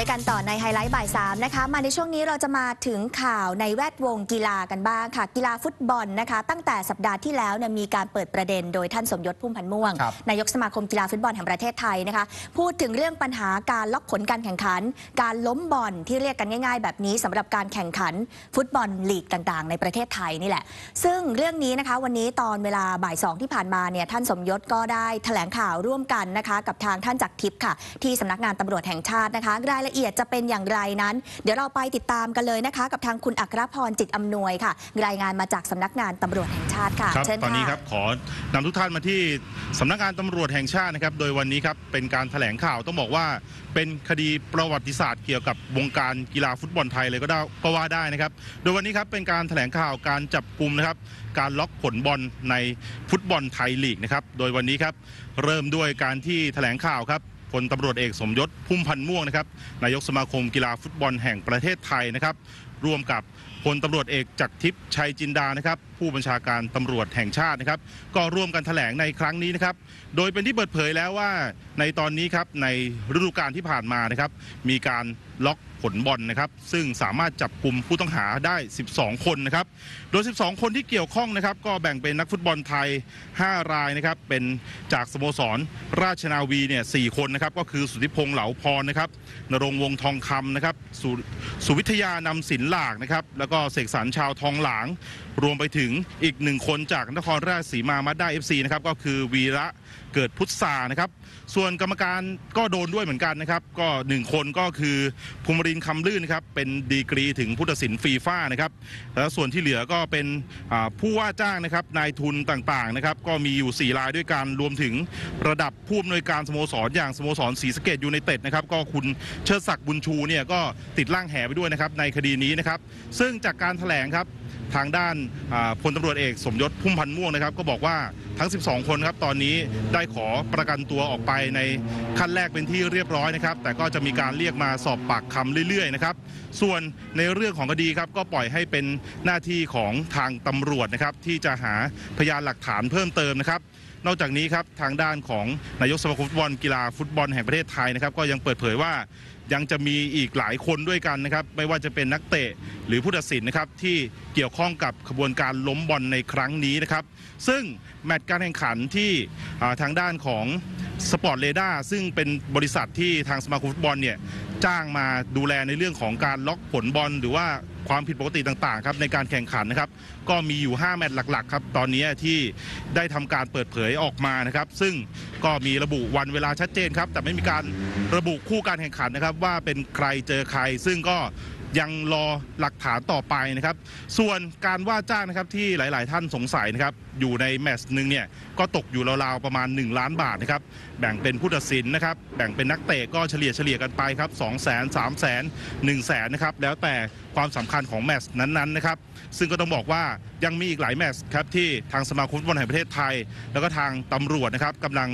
ด้วยกันต่อในไฮไลท์บ่ายสามนะคะ มาในช่วงนี้เราจะมาถึงข่าวในแวดวงกีฬากันบ้างค่ะ กีฬาฟุตบอลนะคะ ตั้งแต่สัปดาห์ที่แล้วเนี่ยมีการเปิดประเด็นโดยท่านสมยศพุ่มพันธ์ม่วงครับนายกสมาคมกีฬาฟุตบอลแห่งประเทศไทยนะคะ พูดถึงเรื่องปัญหาการล็อกผลการแข่งขัน การล้มบอลที่เรียกกันง่าย ๆ แบบนี้สำหรับการแข่งขันฟุตบอลลีกต่างๆ ในประเทศไทยนี่แหละ ซึ่งเรื่องนี้นะคะวันนี้ตอนเวลาบ่ายสองที่ผ่านมาเนี่ยท่านสมยศก็ได้แถลงข่าวร่วมกันนะคะกับทางท่านจักรทิพย์ค่ะที่สำนักงานตำรวจแห่งชาตินะคะรายละเอียดจะเป็นอย่างไรนั้น เดี๋ยวเราไปติดตามกันเลยนะคะ กับทางคุณอัครพรจิตอำนวยค่ะ รายงานมาจากสำนักงานตำรวจแห่งชาติค่ะครับเชิญตอนนี้ค่ะครับขอนำทุกท่านมาที่สำนักงานตำรวจแห่งชาตินะครับ โดยวันนี้ครับเป็นการแถลงข่าวต้องบอกว่าเป็นคดีประวัติศาสตร์เกี่ยวกับวงการกีฬาฟุตบอลไทยเลยก็ได้ก็ว่าได้นะครับ โดยวันนี้ครับเป็นการแถลงข่าวการจับกลุ่มนะครับ การล็อกผลบอลในฟุตบอลไทยลีกนะครับ โดยวันนี้ครับเริ่มด้วยการที่แถลงข่าวครับ พลตำรวจเอกสมยศพุ่มพันธ์ม่วงนะครับนายกสมาคมกีฬาฟุตบอลแห่งประเทศไทยนะครับร่วมกับพลตำรวจเอกจักรทิพย์ชัยจินดานะครับ ผู้บัญชาการตำรวจแห่งชาตินะครับ ก็ร่วมกันแถลงในครั้งนี้นะครับ โดยเป็นที่เปิดเผยแล้วว่า ในตอนนี้ครับในฤดูกาลที่ผ่านมานะครับ มีการล็อกผลบอลนะครับ ซึ่งสามารถจับกลุ่มผู้ต้องหาได้ 12 คนนะครับ โดย 12 คนที่เกี่ยวข้องนะครับ ก็แบ่งเป็นนักฟุตบอลไทย 5 รายนะครับ เป็นจากสโมสร ราชนาวีเนี่ย4คนนะครับ ก็คือสุทธิพงษ์เหลาพรนะครับณรงค์ วงษ์ทองคำนะครับสุวิทยานำสินหลากนะครับ แล้วก็เสกสรรชาวทองหลางรวมไปถึงอีกหนึ่งคนจากนครราชสีมามาสด้าเอฟซีนะครับก็คือวีระเกิดพุดซานะครับส่วนกรรมการก็โดนด้วยเหมือนกันนะครับ ก็หนึ่งคนก็คือภูมิรินทร์ คำรื่นครับเป็นดีกรีถึงผู้ตัดสินฟีฟ่านะครับแล้วส่วนที่เหลือก็เป็นผู้ว่าจ้างนะครับนายทุนต่างๆนะครับก็มีอยู่ 4 รายด้วยกันรวมถึงระดับผู้อำนวยการสโมสรอย่างสโมสรศรีสะเกษยูไนเต็ดนะครับก็คุณเชิดศักดิ์บุญชูเนี่ยก็ติดร่างแหไปด้วยนะครับในคดีนี้นะครับซึ่งจากการแถลงครับ ทางด้านพลตำรวจเอกสมยศพุ่มพันธุ์ม่วงนะครับ ก็บอกว่าทั้ง 12 คนครับตอนนี้ได้ขอประกันตัวออกไปในขั้นแรกเป็นที่เรียบร้อยนะครับ แต่ก็จะมีการเรียกมาสอบปากคำเรื่อยๆนะครับ ส่วนในเรื่องของคดีครับก็ปล่อยให้เป็นหน้าที่ของทางตำรวจนะครับที่จะหาพยานหลักฐานเพิ่มเติมนะครับ นอกจากนี้ครับทางด้านของนายกสมาคมฟุตบอลกีฬาฟุตบอลแห่งประเทศไทยนะครับก็ยังเปิดเผยว่ายังจะมีอีกหลายคนด้วยกันนะครับไม่ว่าจะเป็นนักเตะหรือผู้ตัดสินนะครับที่เกี่ยวข้องกับขบวนการล้มบอลในครั้งนี้นะครับซึ่งแมตช์การแข่งขันที่ทางด้านของ Sportradar ซึ่งเป็นบริษัทที่ทางสมาคมฟุตบอลเนี่ยจ้างมาดูแลในเรื่องของการล็อกผลบอลหรือว่า ความผิดปกติต่างๆครับในการแข่งขันนะครับ ก็มีอยู่ 5 แมตช์หลักๆครับตอนนี้ที่ได้ทำการเปิดเผยออกมานะครับ ซึ่งก็มีระบุวันเวลาชัดเจนครับ แต่ไม่มีการระบุคู่การแข่งขันนะครับ ว่าเป็นใครเจอใคร ซึ่งก็ยังรอหลักฐานต่อไปนะครับ ส่วนการว่าจ้างนะครับที่หลาย ๆ ท่านสงสัยนะครับ อยู่ในแมตช์หนึ่งเนี่ยก็ตกอยู่ราวๆประมาณ 1 ล้านบาทนะครับแบ่งเป็นผู้ตัดสินนะครับแบ่งเป็นนักเตะก็เฉลี่ยเฉลี่ยกันไปครับ2 0 0 0 0 0 3 0 0 0 0 1 0 0 0 0 0นะครับแล้วแต่ความสำคัญของแมตช์นั้นๆนะครับซึ่งก็ต้องบอกว่ายังมีอีกหลายแมตช์ครับที่ทางสมาคมฟุตบอลแห่งประเทศไทย แล้วก็ทางตำรวจนะครับกำลัง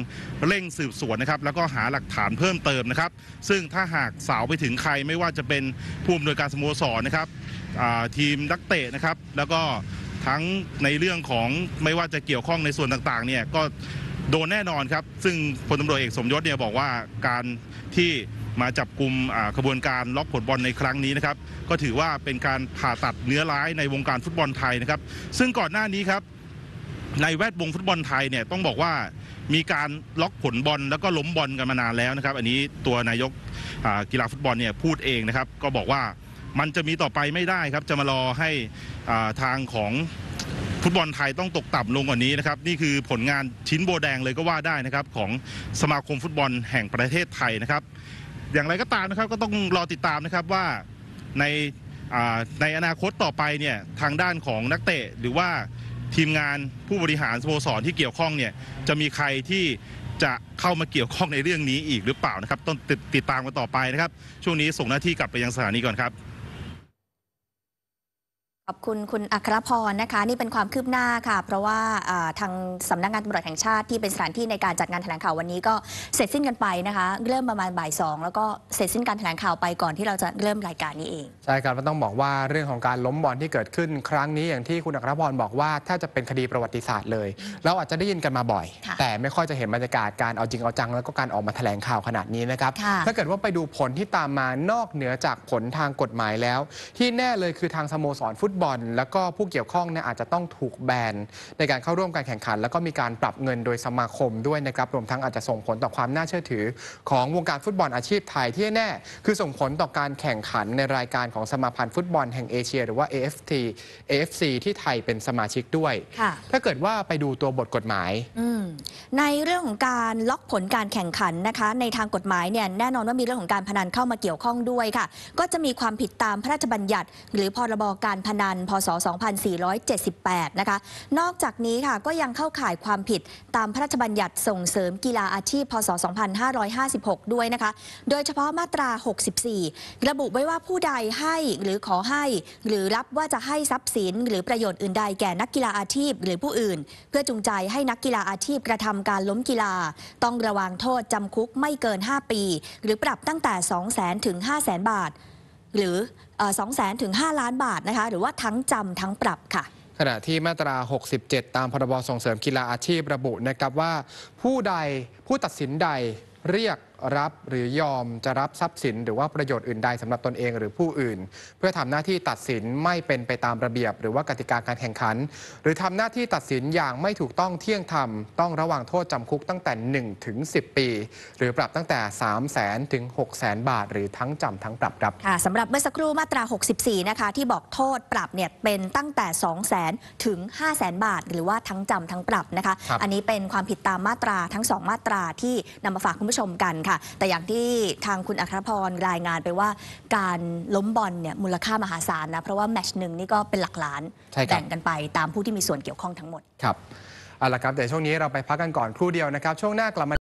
เร่งสืบสวนนะครับแล้วก็หาหลักฐานเพิ่มเติมนะครับ ซึ่งถ้าหากสาวไปถึงใครไม่ว่าจะเป็นผู้อำนวยการสโมสรนะครับทีมนักเตะนะครับ แล้วก็ ทั้งในเรื่องของไม่ว่าจะเกี่ยวข้องในส่วนต่างๆเนี่ยก็โดนแน่นอนครับ ซึ่งพลตำรวจเอกสมยศเนี่ยบอกว่าการที่มาจับกลุ่มขบวนการล็อกผลบอลในครั้งนี้นะครับ ก็ถือว่าเป็นการผ่าตัดเนื้อร้ายในวงการฟุตบอลไทยนะครับ ซึ่งก่อนหน้านี้ครับ ในแวดวงฟุตบอลไทยเนี่ยต้องบอกว่ามีการล็อกผลบอลแล้วก็ล้มบอลกันมานานแล้วนะครับ อันนี้ตัวนายกกีฬาฟุตบอลเนี่ยพูดเองนะครับ ก็บอกว่า มันจะมีต่อไปไม่ได้ครับ จะมารอให้ทางของฟุตบอลไทยต้องตกต่ำลงกว่านี้นะครับนี่คือผลงานชิ้นโบแดงเลยก็ว่าได้นะครับของสมาคมฟุตบอลแห่งประเทศไทยนะครับ อย่างไรก็ตามนะครับก็ต้องรอติดตามนะครับว่าในในอนาคตต่อไปเนี่ยทางด้านของนักเตะหรือว่าทีมงานผู้บริหารสโมสรที่เกี่ยวข้องเนี่ยจะมีใครที่จะเข้ามาเกี่ยวข้องในเรื่องนี้อีกหรือเปล่านะครับ ต้องติดติดตามกันต่อไปนะครับ ช่วงนี้ส่งหน้าที่กลับไปยังสถานีก่อนครับ ขอบคุณคุณอัครพรนะคะ นี่เป็นความคืบหน้าค่ะ เพราะว่าอ่าทางสำนักงานตำรวจแห่งชาติที่เป็นสถานที่ในการจัดงานแถลงข่าววันนี้ก็เสร็จสิ้นกันไปนะคะ เริ่มประมาณบ่ายสองแล้วก็เสร็จสิ้นการแถลงข่าวไปก่อนที่เราจะเริ่มรายการนี้เอง ใช่ครับก็ต้องบอกว่าเรื่องของการล้มบอลที่เกิดขึ้นครั้งนี้อย่างที่คุณอัครพรบอกว่าถ้าจะเป็นคดีประวัติศาสตร์เลย เราอาจจะได้ยินกันมาบ่อยค่ะแต่ไม่ค่อยจะเห็นบรรยากาศการเอาจริงเอาจังแล้วก็การออกมาแถลงข่าวขนาดนี้นะครับค่ะถ้าเกิดว่าไปดูผลที่ตามมานอกเหนือจากผลทางกฎหมายแล้ว ที่แน่เลยคือทางสโมสรฟุตบอล แล้วก็ผู้เกี่ยวข้องเนี่ยอาจจะต้องถูกแบนในการเข้าร่วมการแข่งขัน แล้วก็มีการปรับเงินโดยสมาคมด้วยนะครับรวมทั้งอาจจะส่งผลต่อความน่าเชื่อถือ ของวงการฟุตบอลอาชีพไทยที่แน่คือส่งผลต่อการแข่งขันในรายการของสมาพันธ์ฟุตบอลแห่งเอเชีย หรือว่า AFT AFC ที่ไทยเป็นสมาชิกด้วยค่ะถ้าเกิดว่าไปดูตัวบทกฎหมายอืมในเรื่องของการล็อกผลการแข่งขันนะคะ ในทางกฎหมายเนี่ยแน่นอนว่ามีเรื่องของการพนันเข้ามาเกี่ยวข้องด้วยค่ะ ก็จะมีความผิดตามพระราชบัญญัติ หรือพรบการพนันพศ 2478 นะคะ นอกจากนี้ค่ะก็ยังเข้าข่ายความผิดตามพระราชบัญญัติส่งเสริมกีฬาอาชีพ พศ 2556 ด้วยนะคะ โดยเฉพาะมาตรา 64 ระบุไว้ว่าผู้ใดให้หรือขอให้ หรือรับว่าจะให้ทรัพย์สิน หรือประโยชน์อื่นใดแก่นักกีฬาอาชีพ หรือผู้อื่น เพื่อจูงใจให้นักกีฬาอาชีพกระททำการล้มกีฬา ต้องระวังโทษจำคุกไม่เกิน 5 ปี หรือปรับตั้งแต่ 2 0 0 0 0 0ถึง 5 0 0 0 0 0 บาท หรือ 2 0 0 0 0 ถึง 5 ล้านบาทนะคะหรือว่าทั้งจำทั้งปรับค่ะขณะที่มาตรา 67 ตามพรบส่งเสริมกีฬาอาชีพระบุนะครับว่า ผู้ใดผู้ตัดสินใดเรียก รับหรือยอมจะรับทรัพย์สิน หรือว่าประโยชน์อื่นใดสำหรับตนเองหรือผู้อื่น เพื่อทำหน้าที่ตัดสินไม่เป็นไปตามระเบียบ หรือว่ากติกาการแข่งขัน หรือทำหน้าที่ตัดสินอย่างไม่ถูกต้องเที่ยงธรรมต้องระวังโทษจำคุกตั้งแต่1ถึง10 ปี หรือปรับตั้งแต่ 3 0 0แสนถึง6 0แสนบาท หรือทั้งจำทั้งปรับครับค่ะสำหรับเมื่อสักครู่มาตรา 64 นะคะ ที่บอกโทษปรับเนี่ยเป็นตั้งแต่ 2 0 0 0 0 0ถึง 5 0 0 0 0 0บาท หรือว่าทั้งจำทั้งปรับนะคะครับอันนี้เป็นความผิดตามมาตราทั้ง 2 มาตราที่นำมาฝากคุณผู้ชมกันค่ะ แต่อย่างที่ทางคุณอัครพรรายงานไปว่า การล้มบอลเนี่ยมูลค่ามหาศาลนะ เพราะว่าแมตชหนึ่งนี่ก็เป็นหลักล้านใช่ครับ แบ่งกันไปตามผู้ที่มีส่วนเกี่ยวข้องทั้งหมด ครับเอาละครับเดี๋ยวช่วงนี้เราไปพักกันก่อนครู่เดียวนะครับ ช่วงหน้ากลับมา